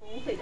红翡